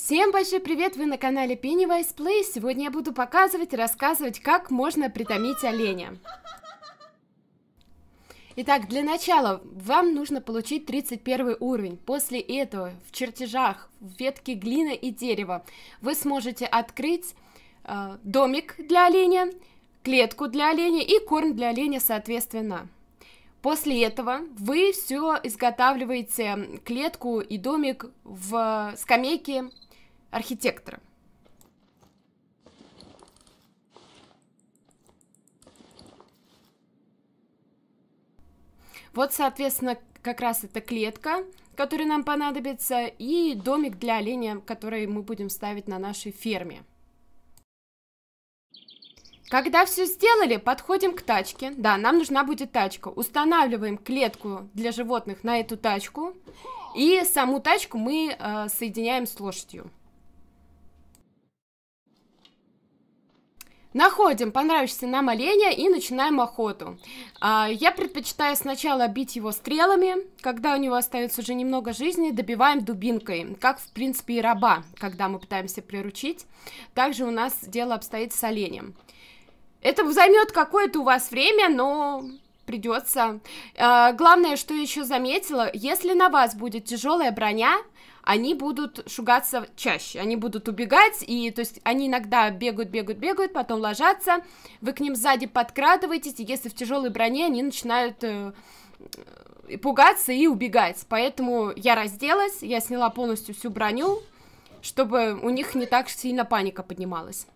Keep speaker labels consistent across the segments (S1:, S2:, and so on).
S1: Всем большой привет! Вы на канале Pennywise Play. Сегодня я буду показывать и рассказывать, как можно притомить оленя. Итак, для начала вам нужно получить 31 уровень. После этого в чертежах, в ветке глина и дерева вы сможете открыть э, домик для оленя, клетку для оленя и корм для оленя соответственно. После этого вы все изготавливаете клетку и домик в скамейке архитектора. Вот, соответственно, как раз эта клетка, которая нам понадобится, и домик для оленя, который мы будем ставить на нашей ферме. Когда все сделали, подходим к тачке. Да, нам нужна будет тачка. Устанавливаем клетку для животных на эту тачку. И саму тачку мы э, соединяем с лошадью. Находим понравившийся нам оленя и начинаем охоту. А, я предпочитаю сначала бить его стрелами, когда у него остается уже немного жизни, добиваем дубинкой, как в принципе и раба, когда мы пытаемся приручить. Также у нас дело обстоит с оленем. Это займет какое-то у вас время, но придется. А, главное, что еще заметила, если на вас будет тяжелая броня, они будут шугаться чаще, они будут убегать, и то есть они иногда бегают, бегают, бегают, потом ложатся, вы к ним сзади подкрадываетесь, и если в тяжелой броне, они начинают э, пугаться и убегать. Поэтому я разделась, я сняла полностью всю броню, чтобы у них не так сильно паника поднималась.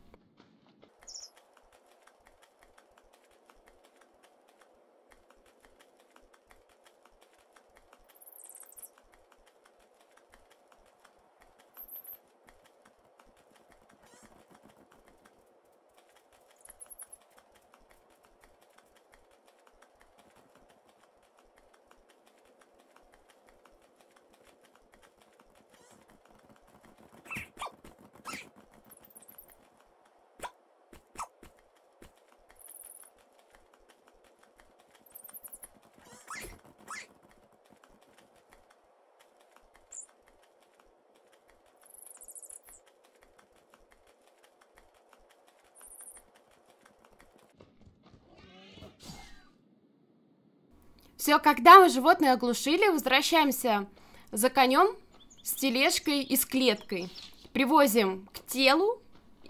S1: Все, когда мы животное оглушили, возвращаемся за конем с тележкой и с клеткой. Привозим к телу,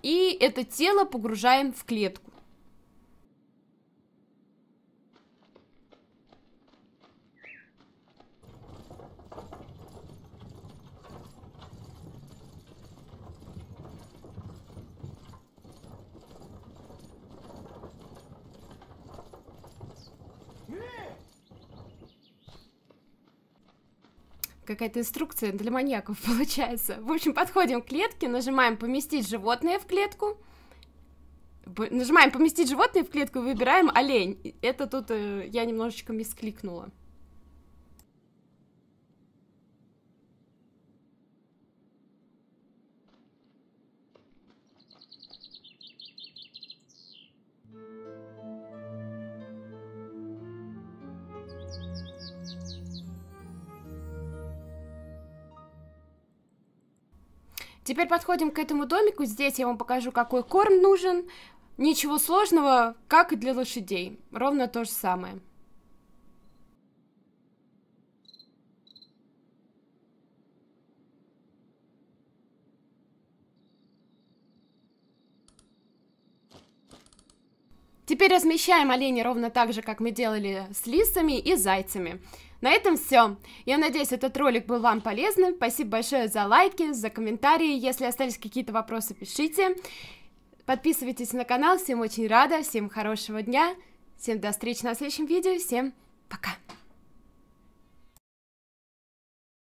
S1: и это тело погружаем в клетку. Какая-то инструкция для маньяков получается. В общем, подходим к клетке, нажимаем «Поместить животное в клетку», нажимаем «Поместить животное в клетку» выбираем «Олень». Это тут э, я немножечко мискликнула. Теперь подходим к этому домику. Здесь я вам покажу, какой корм нужен. Ничего сложного, как и для лошадей. Ровно то же самое. Теперь размещаем оленей ровно так же, как мы делали с лисами и зайцами. На этом все. Я надеюсь, этот ролик был вам полезным. Спасибо большое за лайки, за комментарии. Если остались какие-то вопросы, пишите. Подписывайтесь на канал. Всем очень рада. Всем хорошего дня. Всем до встречи на следующем видео. Всем пока.